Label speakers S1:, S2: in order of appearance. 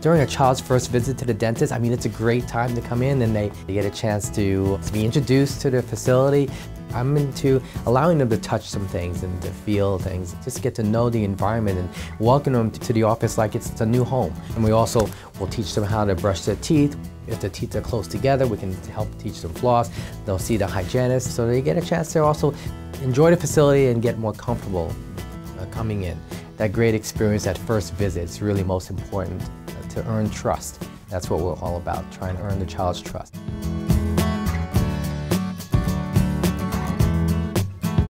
S1: During a child's first visit to the dentist, I mean, it's a great time to come in and they, they get a chance to, to be introduced to the facility. I'm into allowing them to touch some things and to feel things, just get to know the environment and welcome them to the office like it's a new home. And we also will teach them how to brush their teeth. If their teeth are close together, we can help teach them floss. They'll see the hygienist, so they get a chance to also enjoy the facility and get more comfortable uh, coming in. That great experience at first visit is really most important to earn trust. That's what we're all about, trying to earn the child's trust.